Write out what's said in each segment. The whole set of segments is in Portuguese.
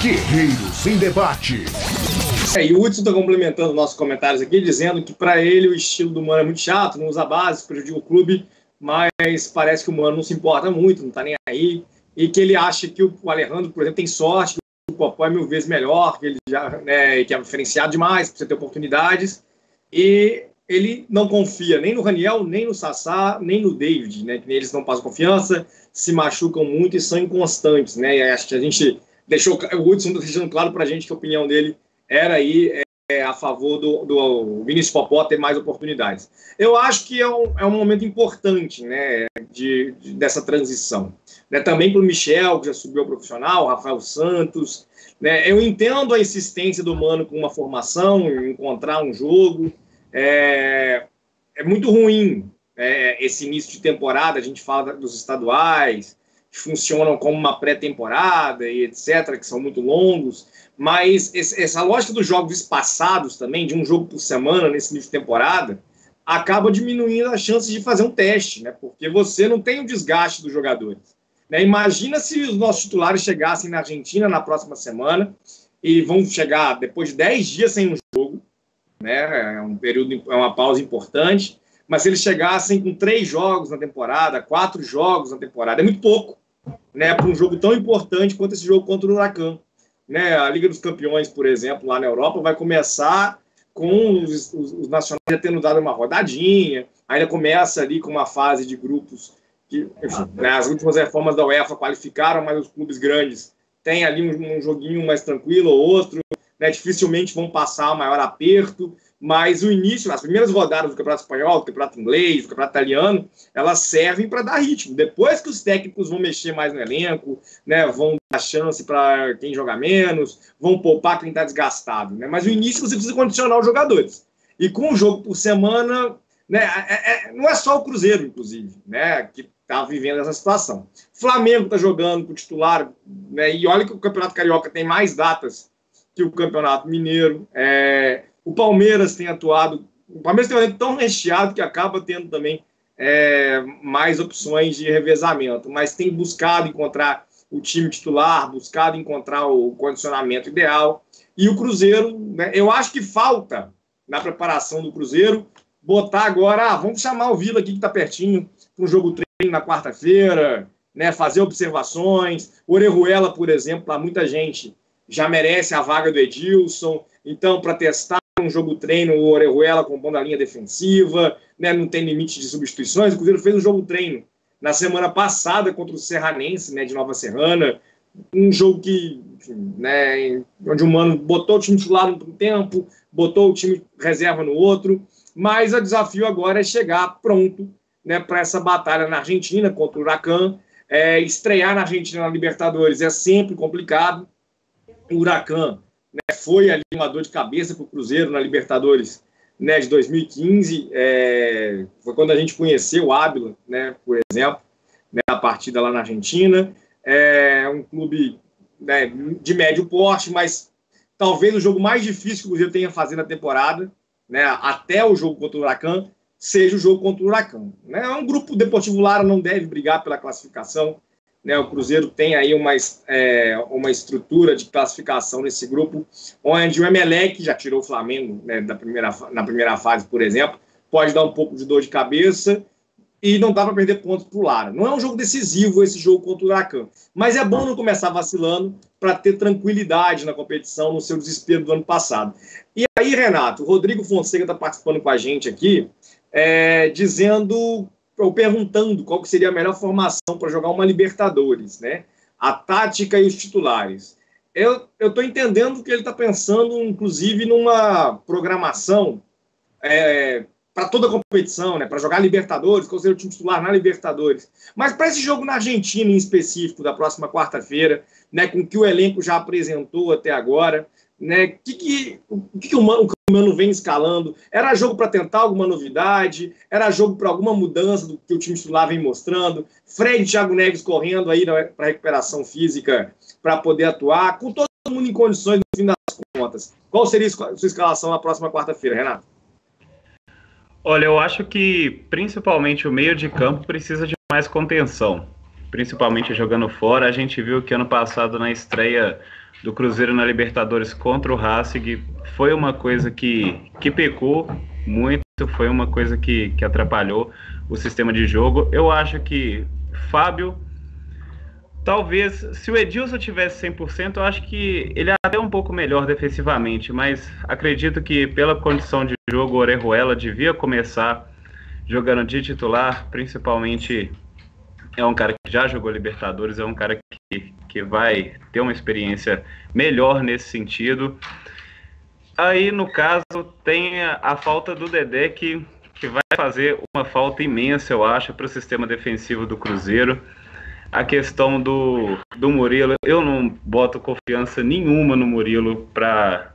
Guerreiros em debate. É, e o Hudson está complementando nossos comentários aqui, dizendo que para ele o estilo do Mano é muito chato, não usa base, prejudica o clube, mas parece que o Mano não se importa muito, não está nem aí, e que ele acha que o Alejandro, por exemplo, tem sorte, que o Popó é mil vezes melhor, que ele já né, que é diferenciado demais, precisa ter oportunidades, e ele não confia nem no Raniel, nem no Sassá, nem no David, né, que eles não passam confiança, se machucam muito e são inconstantes, né, e acho que a gente deixou, o Hudson está deixando claro para a gente que a opinião dele era aí é, a favor do, do Vinícius Popó ter mais oportunidades. Eu acho que é um, é um momento importante né, de, de dessa transição. Né, também para o Michel, que já subiu ao profissional, Rafael Santos. Né, eu entendo a insistência do Mano com uma formação, encontrar um jogo. É, é muito ruim é, esse início de temporada, a gente fala dos estaduais, que funcionam como uma pré-temporada e etc., que são muito longos. Mas essa lógica dos jogos espaçados também, de um jogo por semana nesse nível de temporada, acaba diminuindo as chances de fazer um teste, né? Porque você não tem o desgaste dos jogadores. Né? Imagina se os nossos titulares chegassem na Argentina na próxima semana e vão chegar depois de 10 dias sem um jogo, né? É um período, é uma pausa importante. Mas se eles chegassem com três jogos na temporada, quatro jogos na temporada, é muito pouco, né? Para um jogo tão importante quanto esse jogo contra o Huracan. Né? A Liga dos Campeões, por exemplo, lá na Europa, vai começar com os, os, os nacionais já tendo dado uma rodadinha, ainda começa ali com uma fase de grupos que, enfim, né, as últimas reformas da UEFA qualificaram, mas os clubes grandes têm ali um, um joguinho mais tranquilo ou outro, né, dificilmente vão passar o maior aperto, mas o início, as primeiras rodadas do Campeonato Espanhol, do Campeonato Inglês, do Campeonato Italiano, elas servem para dar ritmo. Depois que os técnicos vão mexer mais no elenco, né, vão dar chance para quem joga menos, vão poupar quem está desgastado. Né? Mas no início você precisa condicionar os jogadores. E com um jogo por semana, né, é, é, não é só o Cruzeiro, inclusive, né, que está vivendo essa situação. Flamengo está jogando com o titular, né, e olha que o Campeonato Carioca tem mais datas que o Campeonato Mineiro. É, o Palmeiras tem atuado. O Palmeiras tem um elenco tão recheado que acaba tendo também é, mais opções de revezamento, mas tem buscado encontrar o time titular, buscado encontrar o condicionamento ideal. E o Cruzeiro, né, eu acho que falta na preparação do Cruzeiro botar agora, ah, vamos chamar o Vila aqui que está pertinho para um jogo treino na quarta-feira, né, fazer observações. Orejuela, por exemplo, para muita gente já merece a vaga do Edilson. Então, para testar um jogo treino, o Orejuela compondo a linha defensiva, né, não tem limite de substituições. O Cruzeiro fez um jogo treino na semana passada contra o Serranense, né, de Nova Serrana, um jogo que, enfim, né, onde o Mano botou o time titular no tempo, botou o time reserva no outro, mas o desafio agora é chegar pronto né, para essa batalha na Argentina contra o Huracan. É, estrear na Argentina na Libertadores é sempre complicado. O Huracan né, foi ali uma dor de cabeça para o Cruzeiro na Libertadores né, de 2015. É, foi quando a gente conheceu o Ábila, né, por exemplo, né, a partida lá na Argentina. É um clube né, de médio porte, mas talvez o jogo mais difícil que o Cruzeiro tenha a fazer na temporada, né, até o jogo contra o Huracan, seja o jogo contra o Huracan. Né? É um grupo Deportivo Lara não deve brigar pela classificação, né, o Cruzeiro tem aí uma, é, uma estrutura de classificação nesse grupo, onde o Emelec já tirou o Flamengo né, da primeira, na primeira fase, por exemplo, pode dar um pouco de dor de cabeça e não dá para perder pontos para o Lara. Não é um jogo decisivo esse jogo contra o Huracan, mas é bom não começar vacilando para ter tranquilidade na competição, no seu desespero do ano passado. E aí, Renato, o Rodrigo Fonseca está participando com a gente aqui, é, dizendo ou perguntando qual que seria a melhor formação para jogar uma Libertadores, né? A tática e os titulares. Eu estou entendendo que ele está pensando, inclusive, numa programação é, para toda a competição, né? Para jogar Libertadores, qual seria o time titular na Libertadores. Mas para esse jogo na Argentina, em específico, da próxima quarta-feira, né? Com o que o elenco já apresentou até agora, né? Que que, o que, que o, Mano, o Mano vem escalando? Era jogo para tentar alguma novidade? Era jogo para alguma mudança do que o time titular vem mostrando? Fred e Thiago Neves correndo aí para recuperação física para poder atuar, com todo mundo em condições no fim das contas. Qual seria a sua escalação na próxima quarta-feira, Renato? Olha, eu acho que principalmente o meio de campo precisa de mais contenção. principalmente jogando fora. A gente viu que ano passado na estreia do Cruzeiro na Libertadores contra o Racing foi uma coisa que, que pecou muito, foi uma coisa que, que atrapalhou o sistema de jogo. Eu acho que Fábio, talvez, se o Edilson tivesse 100%, eu acho que ele é até um pouco melhor defensivamente, mas acredito que pela condição de jogo, o Orejuela devia começar jogando de titular, principalmente é um cara que já jogou Libertadores, é um cara que, que vai ter uma experiência melhor nesse sentido. Aí, no caso, tem a, a falta do Dedé, que, que vai fazer uma falta imensa, eu acho, para o sistema defensivo do Cruzeiro. A questão do, do Murilo, eu não boto confiança nenhuma no Murilo para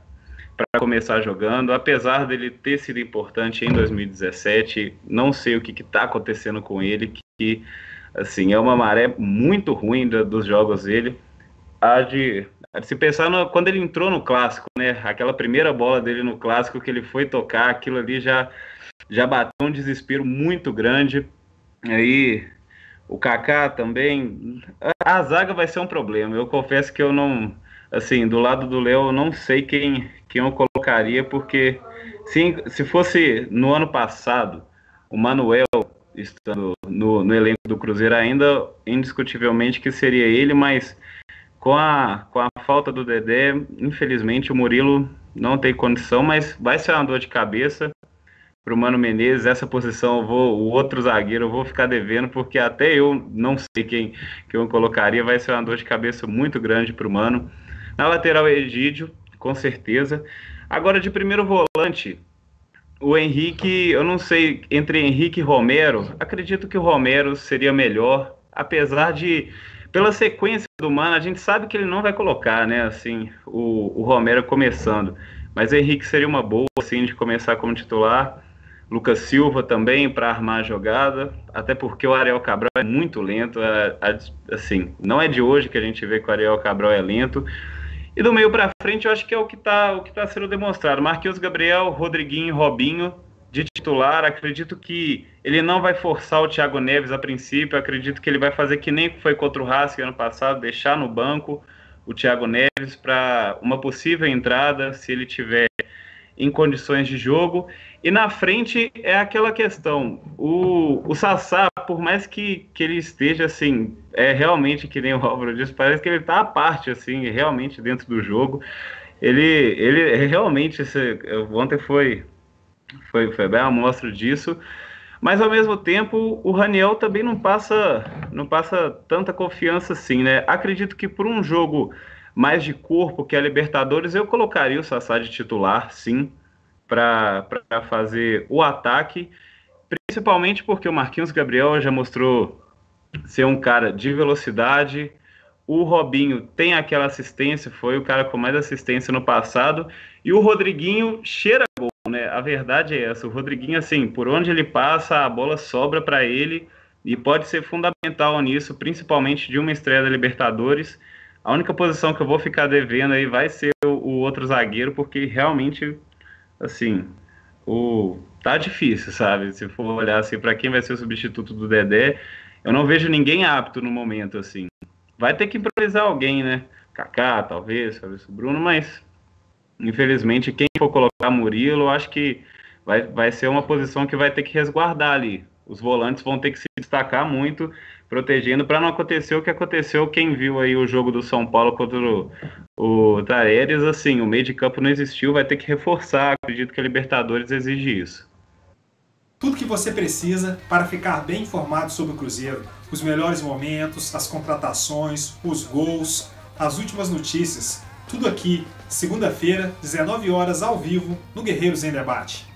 para começar jogando, apesar dele ter sido importante em 2017, não sei o que está acontecendo com ele, que assim é uma maré muito ruim dos jogos dele. Há de, se pensar no, quando ele entrou no clássico, né, aquela primeira bola dele no clássico que ele foi tocar, aquilo ali já já bateu um desespero muito grande. Aí o Kaká também, a, a zaga vai ser um problema. Eu confesso que eu não assim, do lado do Léo, eu não sei quem, quem eu colocaria, porque se, se fosse no ano passado, o Manuel estando no, no elenco do Cruzeiro ainda, indiscutivelmente que seria ele, mas com a, com a falta do Dedé, infelizmente o Murilo não tem condição, mas vai ser uma dor de cabeça para o Mano Menezes. Essa posição, vou, o outro zagueiro, eu vou ficar devendo, porque até eu não sei quem que eu colocaria. Vai ser uma dor de cabeça muito grande para o Mano. Na lateral, Egídio, com certeza. Agora, de primeiro volante, o Henrique, eu não sei, entre Henrique e Romero, acredito que o Romero seria melhor, apesar de, pela sequência do Mano, a gente sabe que ele não vai colocar, né, assim, o, o Romero começando. Mas Henrique seria uma boa, assim, de começar como titular. Lucas Silva também para armar a jogada, até porque o Ariel Cabral é muito lento, é, é, assim, não é de hoje que a gente vê que o Ariel Cabral é lento. E do meio para frente, eu acho que é o que está tá sendo demonstrado. Marquinhos Gabriel, Rodriguinho Robinho de titular. Acredito que ele não vai forçar o Thiago Neves a princípio. Acredito que ele vai fazer que nem foi contra o Racing ano passado, deixar no banco o Thiago Neves para uma possível entrada, se ele tiver em condições de jogo. E na frente é aquela questão: o, o Sassá, por mais que, que ele esteja assim, é realmente que nem o Álvaro disse, parece que ele está à parte, assim, realmente dentro do jogo. Ele, ele realmente, esse, ontem foi, foi, foi bem a mostra disso. Mas ao mesmo tempo, o Raniel também não passa, não passa tanta confiança assim, né? Acredito que por um jogo mais de corpo que a Libertadores, eu colocaria o Sassá de titular, sim para fazer o ataque, principalmente porque o Marquinhos Gabriel já mostrou ser um cara de velocidade. O Robinho tem aquela assistência, foi o cara com mais assistência no passado. E o Rodriguinho cheira gol, né? A verdade é essa. O Rodriguinho, assim, por onde ele passa, a bola sobra para ele e pode ser fundamental nisso, principalmente de uma estreia da Libertadores. A única posição que eu vou ficar devendo aí vai ser o, o outro zagueiro, porque realmente assim, o tá difícil, sabe? Se for olhar assim para quem vai ser o substituto do Dedé, eu não vejo ninguém apto no momento assim. Vai ter que improvisar alguém, né? Kaká, talvez, talvez o Bruno, mas infelizmente quem for colocar Murilo, acho que vai, vai ser uma posição que vai ter que resguardar ali. Os volantes vão ter que se destacar muito protegendo para não acontecer o que aconteceu quem viu aí o jogo do São Paulo contra o, o Tareres, assim, o meio de campo não existiu, vai ter que reforçar, acredito que a Libertadores exige isso. Tudo que você precisa para ficar bem informado sobre o Cruzeiro, os melhores momentos, as contratações, os gols, as últimas notícias, tudo aqui, segunda-feira, 19 horas ao vivo, no Guerreiros em Debate.